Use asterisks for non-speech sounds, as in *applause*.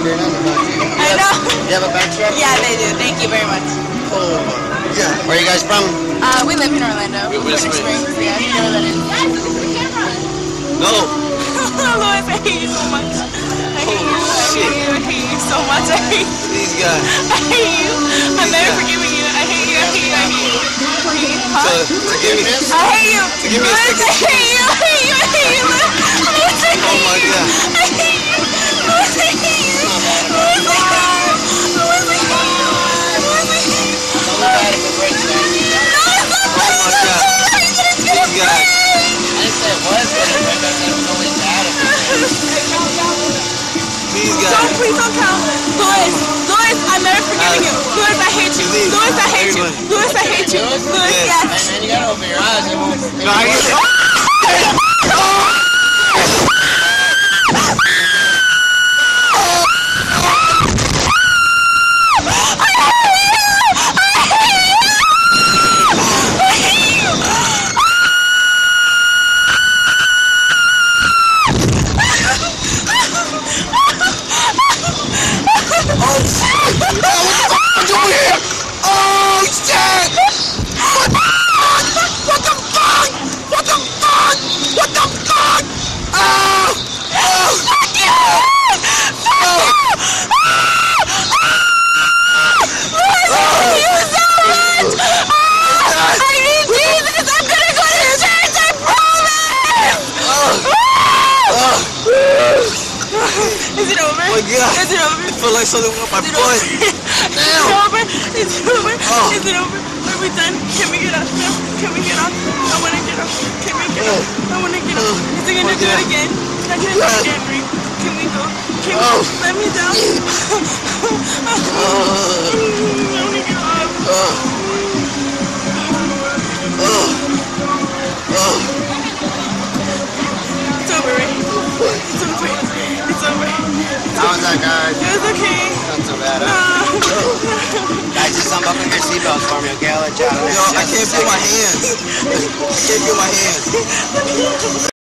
think very nice about. I know. You have a backstrap? Yeah, they do. Thank you very much. Oh, yeah. Where are you guys from? Uh, we live in Orlando. Good Winter Springs. Springs. Yeah, you know where that is. No. Louis, I hate you so much. I hate you. I shit. hate you. I hate you so much. I hate you. These guys. I hate you. I'm never forgiving you. I hate you. I hate you. I hate you. I hate you. Huh? So, so give me. I hate you. So give me a Louis, second. I hate you. I hate you. I hate you. Don't please don't count. Louis, Louis, I'm never forgiving you. Louis, I hate you. Please. Louis, I hate you. Everybody. Louis, I hate you. Louis, Yes. yes. Hey man, you gotta open your eyes. You won't. No, I over? Oh my God. Is it over? I feel like something went my butt. Is it *laughs* over? Is it over? Oh. Is it over? Are we done? Can we get off now? Can we get off? I wanna get off. Can we get off? I wanna get off. Oh. Is he gonna Oh, do it again? I can't do it again, Can we go? Can we Oh. let me down? *laughs* *laughs* Oh. So bad. *laughs* Guys, just unbuckle your seatbelts for me, okay? I'll let you out. Yo, I can't feel my hands. I can't feel my hands.